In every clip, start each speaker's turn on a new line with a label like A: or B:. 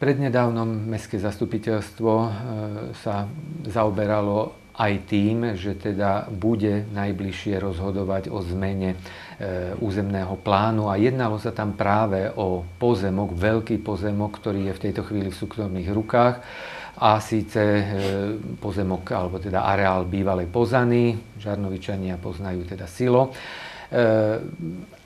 A: Prednedávnom Mestské zastupiteľstvo e, sa zaoberalo aj tým, že teda bude najbližšie rozhodovať o zmene e, územného plánu a jednalo sa tam práve o pozemok, veľký pozemok, ktorý je v tejto chvíli v súkromných rukách a síce e, pozemok, alebo teda areál bývalej Pozany, Žarnovičania poznajú teda Silo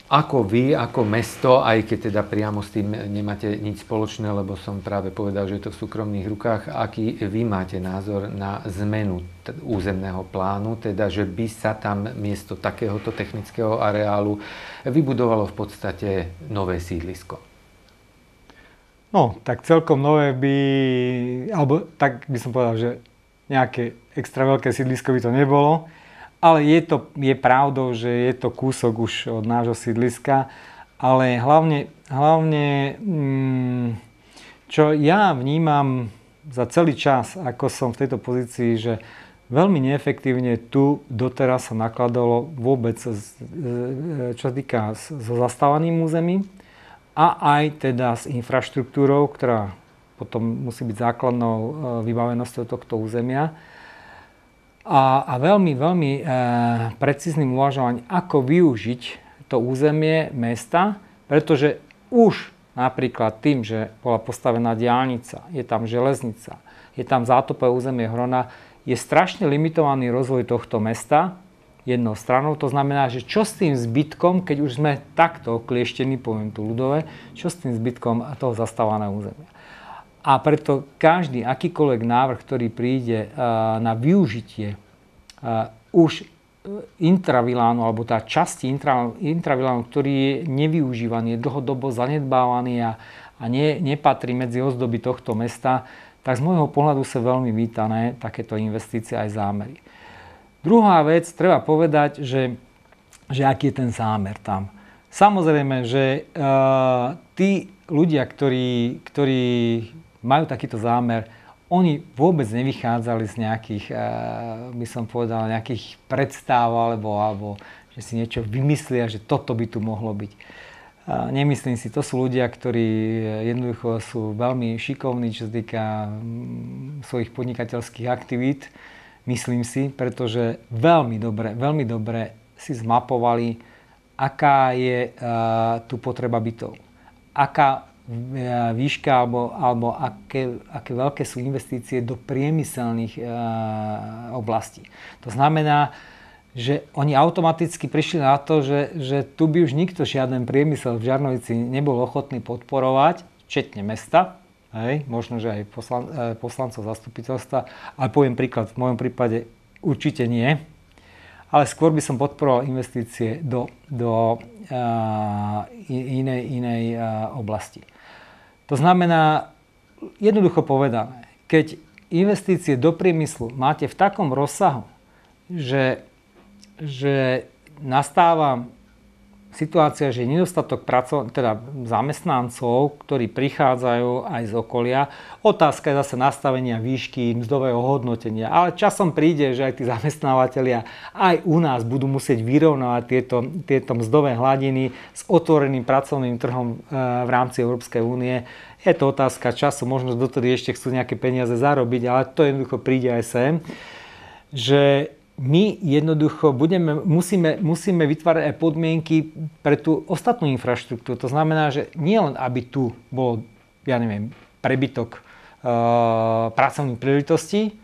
A: ako vy, ako mesto, aj keď teda priamo s tým nemáte nič spoločné, lebo som práve povedal, že je to v súkromných rukách, aký vy máte názor na zmenu územného plánu, teda že by sa tam miesto takéhoto technického areálu vybudovalo v podstate nové sídlisko?
B: No, tak celkom nové by, alebo tak by som povedal, že nejaké extra veľké sídlisko by to nebolo. Ale je, to, je pravdou, že je to kúsok už od nášho sídliska, ale hlavne, hlavne mm, čo ja vnímam za celý čas, ako som v tejto pozícii, že veľmi neefektívne tu doteraz sa nakladalo vôbec, čo sa týka so zastávaným územím a aj teda s infraštruktúrou, ktorá potom musí byť základnou e, vybavenosťou tohto územia a, a veľmi, veľmi e, precízným uvažovaním, ako využiť to územie mesta, pretože už napríklad tým, že bola postavená diálnica, je tam železnica, je tam zátopové územie Hrona, je strašne limitovaný rozvoj tohto mesta jednou stranou. To znamená, že čo s tým zbytkom, keď už sme takto oklieštění, poviem tu ľudové, čo s tým zbytkom toho zastávaného územia. A preto každý akýkoľvek návrh, ktorý príde eh, na využitie eh, už eh, intravilánu, alebo tá časti intravilánu, ktorý je nevyužívaný, je dlhodobo zanedbávaný a, a ne, nepatrí medzi ozdoby tohto mesta, tak z môjho pohľadu sa veľmi vítané takéto investície aj zámery. Druhá vec, treba povedať, že, že aký je ten zámer tam. Samozrejme, že uh, tí ľudia, ktorí, ktorí majú takýto zámer, oni vôbec nevychádzali z nejakých, eh, by som povedal, nejakých predstav alebo, alebo že si niečo vymyslia, že toto by tu mohlo byť. Nemyslím si, to sú ľudia, ktorí jednoducho sú veľmi šikovní, čo sa týka mm, svojich podnikateľských aktivít, myslím si, pretože veľmi dobre, veľmi dobre si zmapovali, aká je uh, tu potreba bytov. Aká výška alebo, alebo aké, aké veľké sú investície do priemyselných e, oblastí. To znamená, že oni automaticky prišli na to, že, že tu by už nikto žiaden priemysel v Žarnovici nebol ochotný podporovať, včetne mesta, hej, možno, že aj poslan, e, poslancov zastupiteľstva, ale poviem príklad, v mojom prípade určite nie, ale skôr by som podporoval investície do, do uh, inej, inej uh, oblasti. To znamená, jednoducho povedané, keď investície do priemyslu máte v takom rozsahu, že, že nastáva situácia, že nedostatok praco- teda zamestnancov, ktorí prichádzajú aj z okolia. Otázka je zase nastavenia výšky mzdového hodnotenia. Ale časom príde, že aj tí zamestnávateľia aj u nás budú musieť vyrovnávať tieto, tieto mzdové hladiny s otvoreným pracovným trhom e, v rámci Európskej únie. Je to otázka času, možno dotedy ešte chcú nejaké peniaze zarobiť, ale to jednoducho príde aj sem. Že my jednoducho budeme, musíme, musíme vytvárať aj podmienky pre tú ostatnú infraštruktúru. To znamená, že nie len aby tu bol, ja neviem, prebytok uh, pracovných príležitostí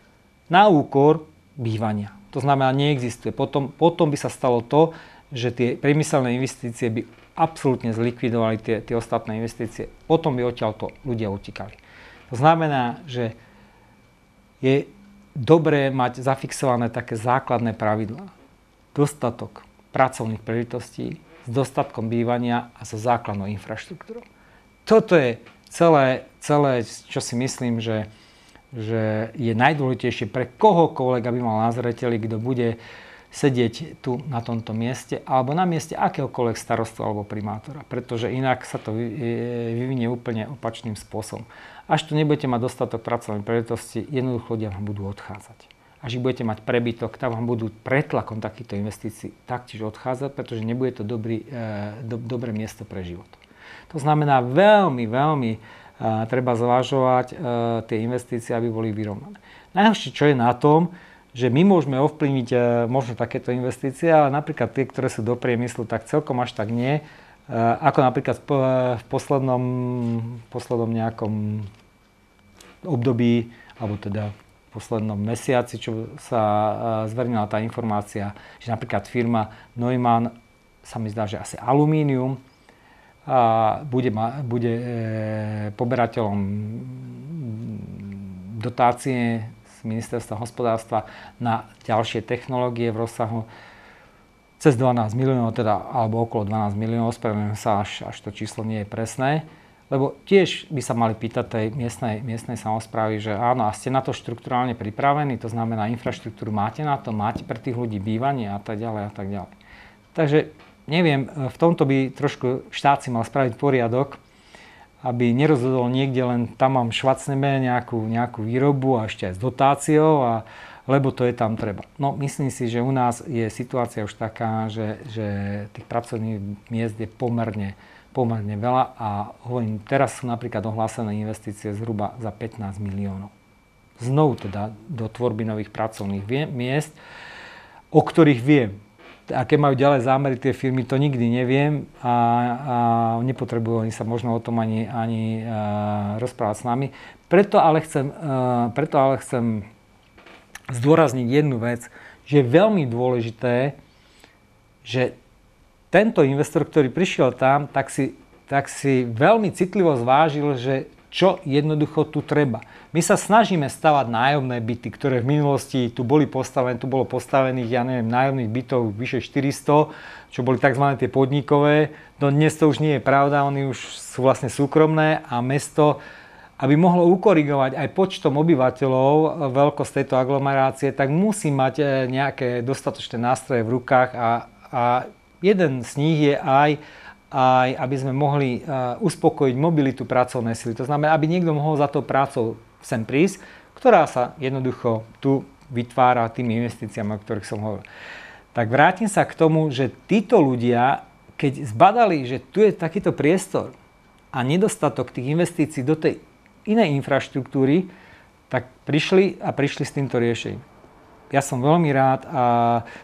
B: na úkor bývania. To znamená, neexistuje. Potom, potom by sa stalo to, že tie priemyselné investície by absolútne zlikvidovali tie, tie ostatné investície. Potom by odtiaľto ľudia utíkali. To znamená, že je dobré mať zafixované také základné pravidlá. Dostatok pracovných príležitostí s dostatkom bývania a so základnou infraštruktúrou. Toto je celé, celé čo si myslím, že, že je najdôležitejšie pre kohokoľvek, aby mal na zreteli, kto bude sedieť tu na tomto mieste alebo na mieste akéhokoľvek starostu alebo primátora, pretože inak sa to vyvinie úplne opačným spôsobom. Až tu nebudete mať dostatok pracovnej príležitosti, jednoducho ľudia vám budú odchádzať. Až ich budete mať prebytok, tak vám budú pretlakom takýchto investícií taktiež odchádzať, pretože nebude to dobrý, e, do, dobré miesto pre život. To znamená veľmi, veľmi e, treba zvažovať tie investície, aby boli vyrovnané. Najhoršie, čo je na tom, že my môžeme ovplyvniť možno takéto investície, ale napríklad tie, ktoré sú do priemyslu, tak celkom až tak nie. Ako napríklad v poslednom, poslednom nejakom období, alebo teda v poslednom mesiaci, čo sa zverejnila tá informácia, že napríklad firma Neumann, sa mi zdá, že asi alumínium, a bude, bude e, poberateľom dotácie ministerstva hospodárstva na ďalšie technológie v rozsahu cez 12 miliónov, teda, alebo okolo 12 miliónov, ospravedlňujem sa, až, až to číslo nie je presné. Lebo tiež by sa mali pýtať tej miestnej, miestnej samozprávy, že áno, a ste na to štruktúrálne pripravení, to znamená infraštruktúru máte na to, máte pre tých ľudí bývanie a tak ďalej a tak ďalej. Takže neviem, v tomto by trošku štát si mal spraviť poriadok, aby nerozhodol niekde len tam mám švacneme nejakú, nejakú výrobu a ešte aj s dotáciou, a, lebo to je tam treba. No myslím si, že u nás je situácia už taká, že, že tých pracovných miest je pomerne pomerne veľa a hovorím, teraz sú napríklad ohlásené investície zhruba za 15 miliónov. Znovu teda do tvorby nových pracovných miest, o ktorých viem. Aké majú ďalej zámery tie firmy, to nikdy neviem a, a nepotrebujú oni sa možno o tom ani, ani uh, rozprávať s nami. Preto ale, chcem, uh, preto ale chcem zdôrazniť jednu vec, že je veľmi dôležité, že tento investor, ktorý prišiel tam, tak si, tak si veľmi citlivo zvážil, že čo jednoducho tu treba. My sa snažíme stavať nájomné byty, ktoré v minulosti tu boli postavené, tu bolo postavených, ja neviem, nájomných bytov vyše 400, čo boli tzv. tie podnikové. No dnes to už nie je pravda, oni už sú vlastne súkromné a mesto aby mohlo ukorigovať aj počtom obyvateľov veľkosť tejto aglomerácie, tak musí mať eh, nejaké dostatočné nástroje v rukách a, a Jeden z nich je aj, aj aby sme mohli uh, uspokojiť mobilitu pracovnej sily. To znamená, aby niekto mohol za to prácou sem prísť, ktorá sa jednoducho tu vytvára tými investíciami, o ktorých som hovoril. Tak vrátim sa k tomu, že títo ľudia, keď zbadali, že tu je takýto priestor a nedostatok tých investícií do tej inej infraštruktúry, tak prišli a prišli s týmto riešením. Ja som veľmi rád a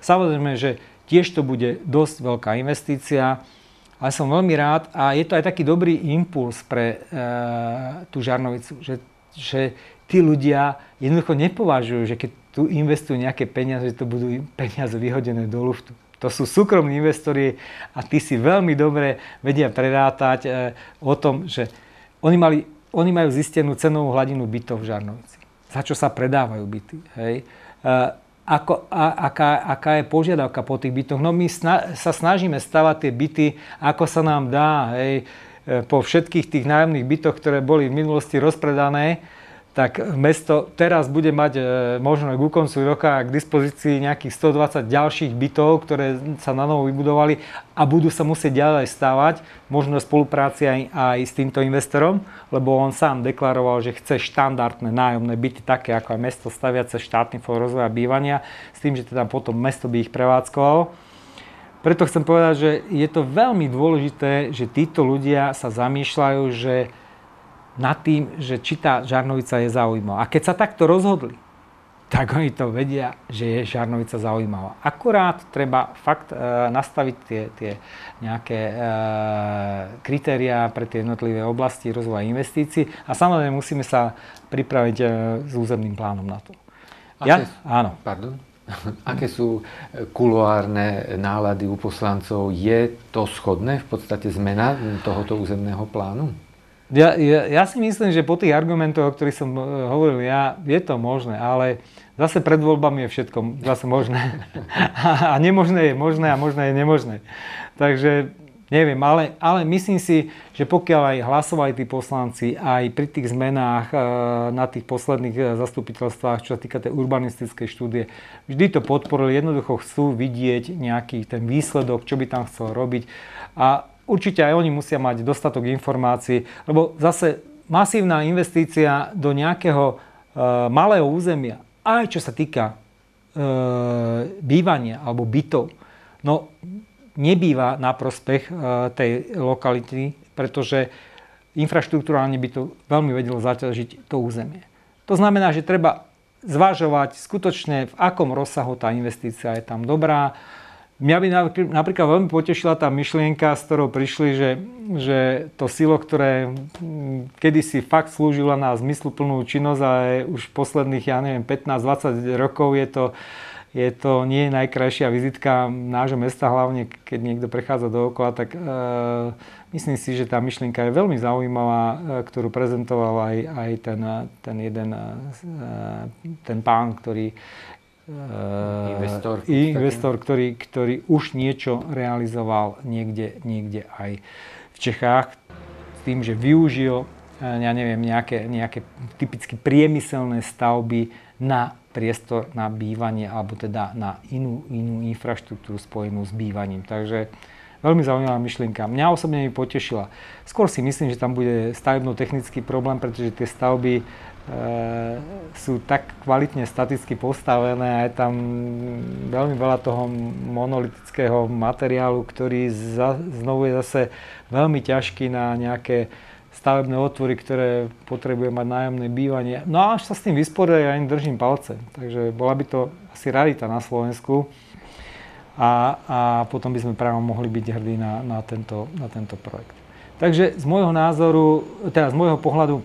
B: samozrejme, že Tiež to bude dosť veľká investícia, ale som veľmi rád a je to aj taký dobrý impuls pre e, tú Žarnovicu, že, že tí ľudia jednoducho nepovažujú, že keď tu investujú nejaké peniaze, že to budú peniaze vyhodené do luftu. To sú súkromní investori a tí si veľmi dobre vedia prerátať e, o tom, že oni, mali, oni majú zistenú cenovú hladinu bytov v Žarnovici. Za čo sa predávajú byty. Hej. E, ako, a, aká, aká je požiadavka po tých bytoch. No my sna, sa snažíme stavať tie byty, ako sa nám dá, hej, e, po všetkých tých nájomných bytoch, ktoré boli v minulosti rozpredané, tak mesto teraz bude mať e, možno ku koncu roka k dispozícii nejakých 120 ďalších bytov, ktoré sa na novo vybudovali a budú sa musieť ďalej stávať, možno spolupráci aj, aj s týmto investorom, lebo on sám deklaroval, že chce štandardné nájomné byty, také ako aj mesto staviace štátny fond rozvoja bývania, s tým, že teda potom mesto by ich prevádzkovalo. Preto chcem povedať, že je to veľmi dôležité, že títo ľudia sa zamýšľajú, že nad tým, že či tá žarnovica je zaujímavá. A keď sa takto rozhodli, tak oni to vedia, že je žarnovica zaujímavá. Akurát treba fakt e, nastaviť tie, tie nejaké e, kritériá pre tie jednotlivé oblasti rozvoja investícií a samozrejme musíme sa pripraviť e, s územným plánom na to.
A: Ja? Áno. Pardon? Aké sú e, kuloárne nálady u poslancov? Je to schodné v podstate zmena tohoto územného plánu?
B: Ja, ja, ja si myslím, že po tých argumentoch, o ktorých som uh, hovoril ja, je to možné, ale zase pred voľbami je všetko zase možné. a, nemožné je možné a možné je nemožné. Takže neviem, ale, ale myslím si, že pokiaľ aj hlasovali tí poslanci aj pri tých zmenách uh, na tých posledných uh, zastupiteľstvách, čo sa týka tej urbanistickej štúdie, vždy to podporili, jednoducho chcú vidieť nejaký ten výsledok, čo by tam chcel robiť. A určite aj oni musia mať dostatok informácií, lebo zase masívna investícia do nejakého e, malého územia, aj čo sa týka e, bývania alebo bytov, no nebýva na prospech e, tej lokality, pretože infraštruktúrálne by to veľmi vedelo zaťažiť to územie. To znamená, že treba zvažovať skutočne, v akom rozsahu tá investícia je tam dobrá, Mňa by napríklad veľmi potešila tá myšlienka, s ktorou prišli, že, že to silo, ktoré mm, kedysi fakt slúžilo na zmysluplnú činnosť a už posledných, ja neviem, 15-20 rokov je to, je to nie najkrajšia vizitka nášho mesta, hlavne keď niekto prechádza dookola, tak e, myslím si, že tá myšlienka je veľmi zaujímavá, e, ktorú prezentoval aj, aj ten, ten jeden e, ten pán, ktorý
A: investor,
B: investor ktorý, ktorý už niečo realizoval niekde, niekde aj v Čechách s tým, že využil eh, ja neviem, nejaké, nejaké typicky priemyselné stavby na priestor na bývanie alebo teda na inú, inú infraštruktúru spojenú s bývaním. Takže veľmi zaujímavá myšlienka. Mňa osobne mi potešila. Skôr si myslím, že tam bude stavebno-technický problém, pretože tie stavby Eh, sú tak kvalitne staticky postavené a je tam veľmi veľa toho monolitického materiálu, ktorý za, znovu je zase veľmi ťažký na nejaké stavebné otvory, ktoré potrebuje mať nájomné bývanie. No a až sa s tým vysporiadať, ja im držím palce. Takže bola by to asi rarita na Slovensku. A, a potom by sme práve mohli byť hrdí na, na, tento, na tento projekt. Takže z môjho názoru, teda z môjho pohľadu,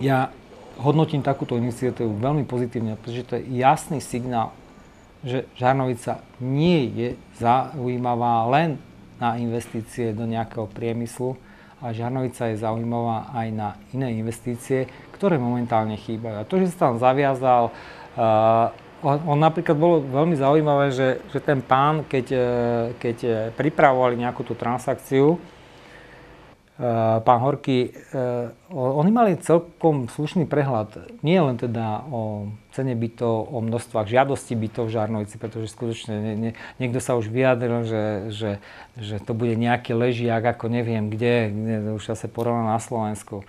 B: ja hodnotím takúto iniciatívu veľmi pozitívne, pretože to je jasný signál, že Žarnovica nie je zaujímavá len na investície do nejakého priemyslu, ale Žarnovica je zaujímavá aj na iné investície, ktoré momentálne chýbajú. A to, že sa tam zaviazal, uh, on, napríklad bolo veľmi zaujímavé, že, že ten pán, keď, uh, keď pripravovali nejakú tú transakciu, Eh, pán Horky, oni mali celkom slušný prehľad, nie len teda o cene bytov, o množstvách žiadostí bytov v Žarnovici, pretože skutočne nie, nie, niekto sa už vyjadril, že, že, že to bude nejaký ležiak, ako neviem kde, už sa porovná na Slovensku.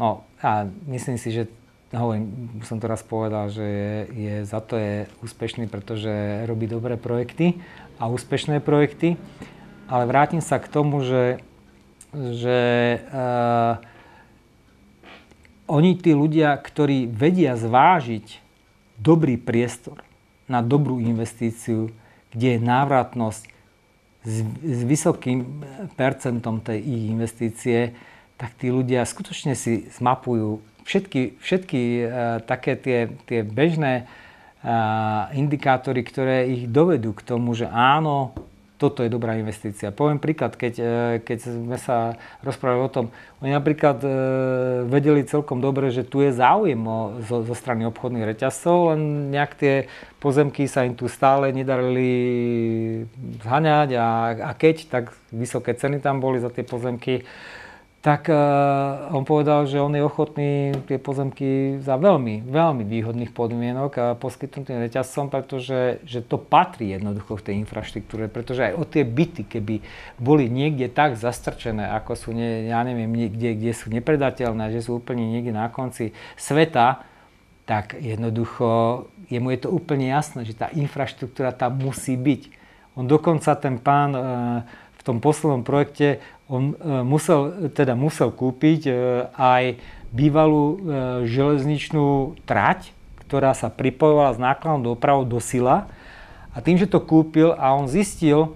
B: No a myslím si, že hovorím, som to raz povedal, že je, je, za to je úspešný, pretože robí dobré projekty a úspešné projekty. Ale vrátim sa k tomu, že že uh, oni tí ľudia, ktorí vedia zvážiť dobrý priestor na dobrú investíciu, kde je návratnosť s, s vysokým percentom tej ich investície, tak tí ľudia skutočne si zmapujú všetky, všetky uh, také tie, tie bežné uh, indikátory, ktoré ich dovedú k tomu, že áno, toto je dobrá investícia. Poviem príklad, keď, e, keď sme sa rozprávali o tom, oni napríklad e, vedeli celkom dobre, že tu je záujem o, zo, zo strany obchodných reťazcov, len nejak tie pozemky sa im tu stále nedarili zhaňať a, a keď, tak vysoké ceny tam boli za tie pozemky tak uh, on povedal, že on je ochotný tie pozemky za veľmi, veľmi výhodných podmienok a poskytnúť tým reťazcom, pretože že to patrí jednoducho v tej infraštruktúre, pretože aj o tie byty, keby boli niekde tak zastrčené, ako sú, ne, ja neviem, niekde, kde sú nepredateľné, že sú úplne niekde na konci sveta, tak jednoducho jemu je to úplne jasné, že tá infraštruktúra tam musí byť. On dokonca ten pán uh, tom poslednom projekte on e, musel, teda musel kúpiť e, aj bývalú e, železničnú trať, ktorá sa pripojovala s nákladnou dopravou do Sila. A tým, že to kúpil a on zistil,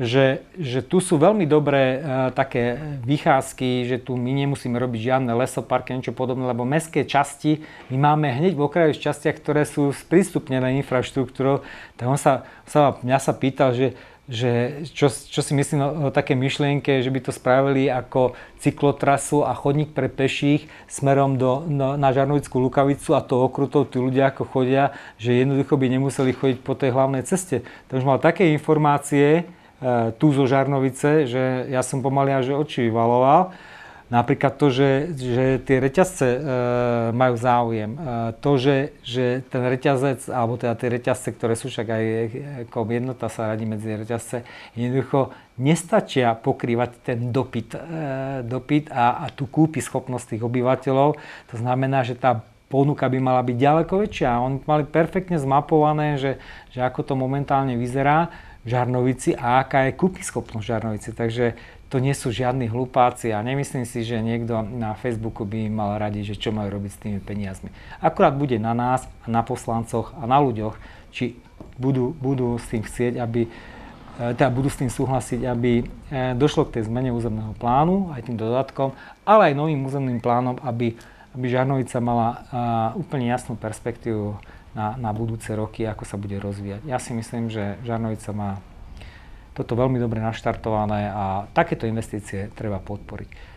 B: že, že tu sú veľmi dobré e, také vychádzky, že tu my nemusíme robiť žiadne lesoparky, niečo podobné, lebo mestské časti my máme hneď v okrajových častiach, ktoré sú sprístupnené infraštruktúrou. Tak on sa, sa, mňa sa pýtal, že že čo, čo si myslím o, také myšlienke, že by to spravili ako cyklotrasu a chodník pre peších smerom do, no, na Žarnovickú Lukavicu a to okrutou tí ľudia ako chodia, že jednoducho by nemuseli chodiť po tej hlavnej ceste. To mal také informácie e, tu zo Žarnovice, že ja som pomaly až oči vyvaloval. Napríklad to, že, že tie reťazce e, majú záujem. E, to, že, že ten reťazec, alebo teda tie reťazce, ktoré sú však aj ako jednota sa radí medzi reťazce, jednoducho nestačia pokrývať ten dopyt, e, dopyt a, a tú kúpy schopnosť tých obyvateľov. To znamená, že tá ponuka by mala byť ďaleko väčšia. Oni mali perfektne zmapované, že, že ako to momentálne vyzerá v Žarnovici a aká je kúpyschopnosť Žarnovici. Takže to nie sú žiadni hlupáci a nemyslím si, že niekto na Facebooku by mal radi, že čo majú robiť s tými peniazmi. Akurát bude na nás a na poslancoch a na ľuďoch, či budú, budú s tým chcieť, aby e, teda budú s tým súhlasiť, aby e, došlo k tej zmene územného plánu, aj tým dodatkom, ale aj novým územným plánom, aby, aby Žarnovica mala e, úplne jasnú perspektívu na, na budúce roky, ako sa bude rozvíjať. Ja si myslím, že Žarnovica má toto veľmi dobre naštartované a takéto investície treba podporiť.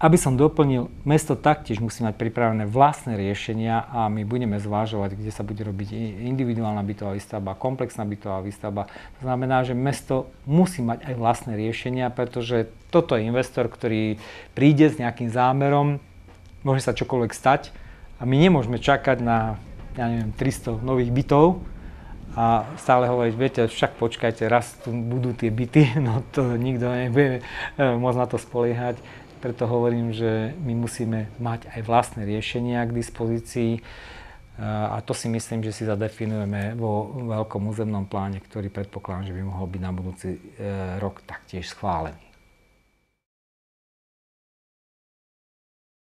B: Aby som doplnil, mesto taktiež musí mať pripravené vlastné riešenia a my budeme zvážovať, kde sa bude robiť individuálna bytová výstavba, komplexná bytová výstavba. To znamená, že mesto musí mať aj vlastné riešenia, pretože toto je investor, ktorý príde s nejakým zámerom, môže sa čokoľvek stať a my nemôžeme čakať na ja neviem, 300 nových bytov a stále hovoriť, viete, však počkajte, raz tu budú tie byty, no to nikto nebude eh, môcť na to spoliehať. Preto hovorím, že my musíme mať aj vlastné riešenia k dispozícii eh, a to si myslím, že si zadefinujeme vo veľkom územnom pláne, ktorý predpokladám, že by mohol byť na budúci eh, rok taktiež schválený.